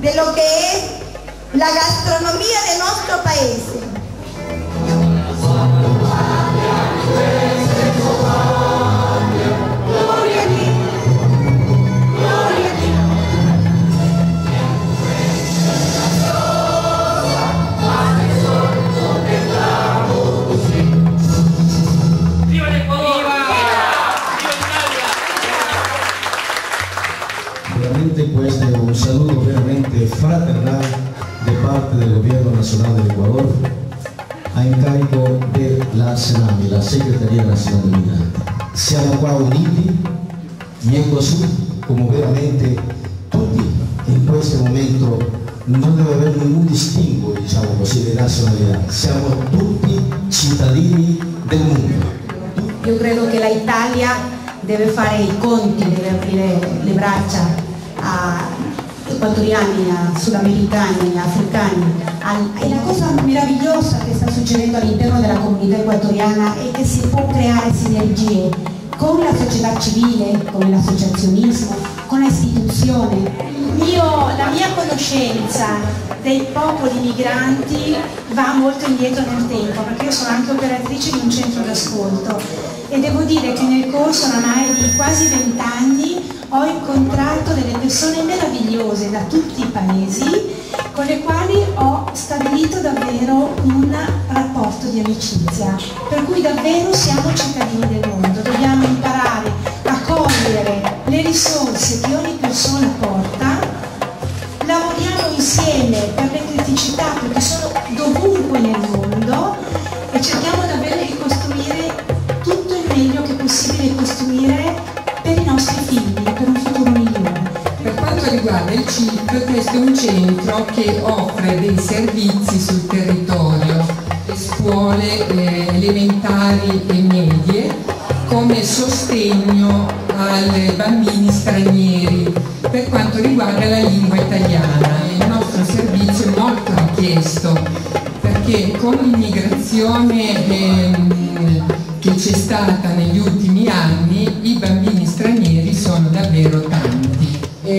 de lo que es la gastronomía de nuestro país. Veramente fraternale da parte del governo nazionale dell'Ecuador a incarico della Senami, la Segreteria Nazionale dei Migranti. Siamo qua uniti, Mercosur, come veramente tutti in questo momento non deve avere nessun distinguo, diciamo così, di nazionalità. Siamo tutti cittadini del mondo. Io credo che l'Italia deve fare i conti, deve aprire le braccia a equatoriani, a sudamericani, africani. E la cosa meravigliosa che sta succedendo all'interno della comunità equatoriana è che si può creare sinergie con la società civile, con l'associazionismo, con l'istituzione. la mia conoscenza dei popoli migranti va molto indietro nel tempo perché io sono anche operatrice di un centro d'ascolto e devo dire che nel corso oramai di quasi vent'anni ho incontrato delle persone meravigliose da tutti i paesi con le quali ho stabilito davvero un rapporto di amicizia, per cui davvero siamo cittadini del mondo, figli, per un futuro. Per quanto riguarda il CIP, questo è un centro che offre dei servizi sul territorio, le scuole eh, elementari e medie, come sostegno ai bambini stranieri per quanto riguarda la lingua italiana. Il nostro servizio è molto richiesto perché con l'immigrazione ehm, che c'è stata negli ultimi anni, i bambini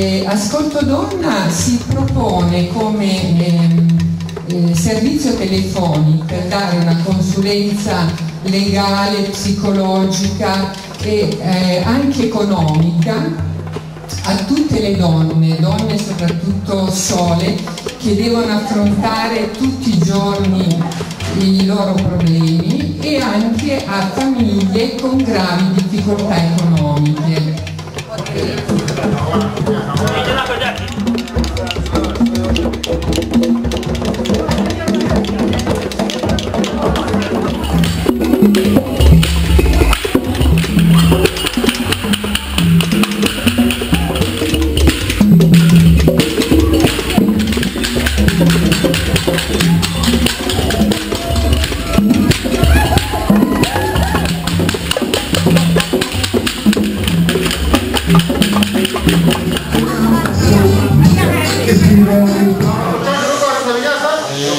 Eh, Ascolto Donna si propone come ehm, eh, servizio telefonico per dare una consulenza legale, psicologica e eh, anche economica a tutte le donne, donne soprattutto sole, che devono affrontare tutti i giorni i loro problemi e anche a famiglie con gravi difficoltà economiche. 明天他会在